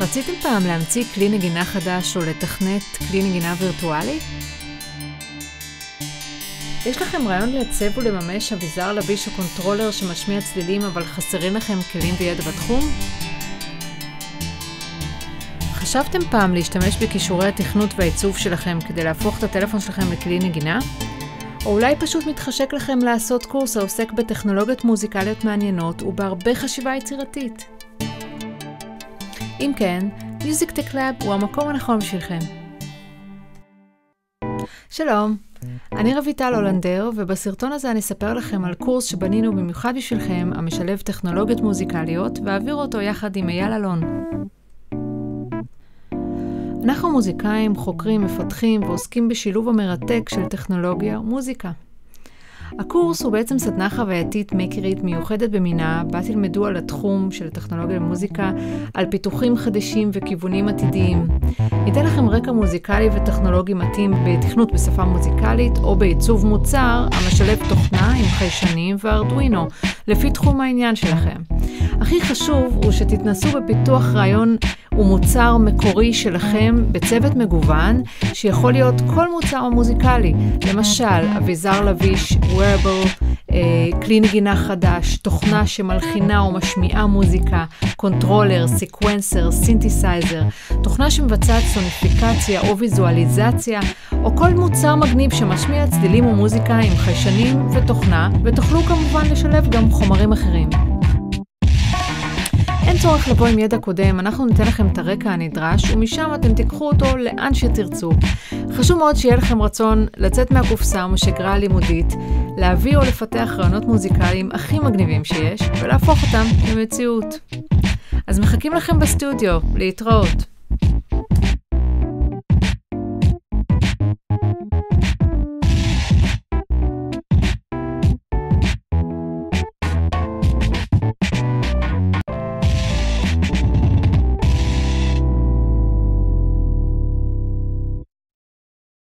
רציתם פעם להמציא כלי נגינה חדש או לתכנת כלי נגינה וירטואלי? יש לכם רעיון לעצב ולממש אביזר לביש או controller שמשמיע צלילים אבל חסרים לכם כלים וידע בתחום? חשבתם פעם להשתמש בכישורי התכנות והעיצוב שלכם כדי להפוך את הטלפון שלכם לכלי נגינה? או אולי פשוט מתחשק לכם לעשות קורס העוסק בטכנולוגיות מוזיקליות מעניינות ובהרבה חשיבה יצירתית? אם כן, Music Tech Lab הוא המקום הנכון בשבילכם. שלום, אני רויטל הולנדר, ובסרטון הזה אני אספר לכם על קורס שבנינו במיוחד בשבילכם, המשלב טכנולוגיות מוזיקליות, ואעביר אותו יחד עם אייל אלון. אנחנו מוזיקאים, חוקרים, מפתחים ועוסקים בשילוב המרתק של טכנולוגיה ומוזיקה. הקורס הוא בעצם סדנה חווייתית מקרית מיוחדת במינה, בה תלמדו על התחום של טכנולוגיה ומוזיקה, על פיתוחים חדשים וכיוונים עתידיים. ניתן לכם רקע מוזיקלי וטכנולוגי מתאים בתכנות בשפה מוזיקלית או בעיצוב מוצר המשלב תוכנה עם חיישנים וארדואינו, לפי תחום העניין שלכם. הכי חשוב הוא שתתנסו בפיתוח רעיון ומוצר מקורי שלכם בצוות מגוון, שיכול להיות כל מוצר מוזיקלי, למשל אביזר לביש, wearable, אה, כלי נגינה חדש, תוכנה שמלחינה או משמיעה מוזיקה, controller, sequencer, סינתסייזר, תוכנה שמבצעת סוניפיקציה או ויזואליזציה, או כל מוצר מגניב שמשמיע צלילים ומוזיקה עם חיישנים ותוכנה, ותוכלו כמובן לשלב גם חומרים אחרים. צורך לבוא עם ידע קודם, אנחנו ניתן לכם את הרקע הנדרש, ומשם אתם תיקחו אותו לאן שתרצו. חשוב מאוד שיהיה לכם רצון לצאת מהקופסה ומשגרה הלימודית, להביא או לפתח רעיונות מוזיקליים הכי מגניבים שיש, ולהפוך אותם למציאות. אז מחכים לכם בסטודיו, להתראות.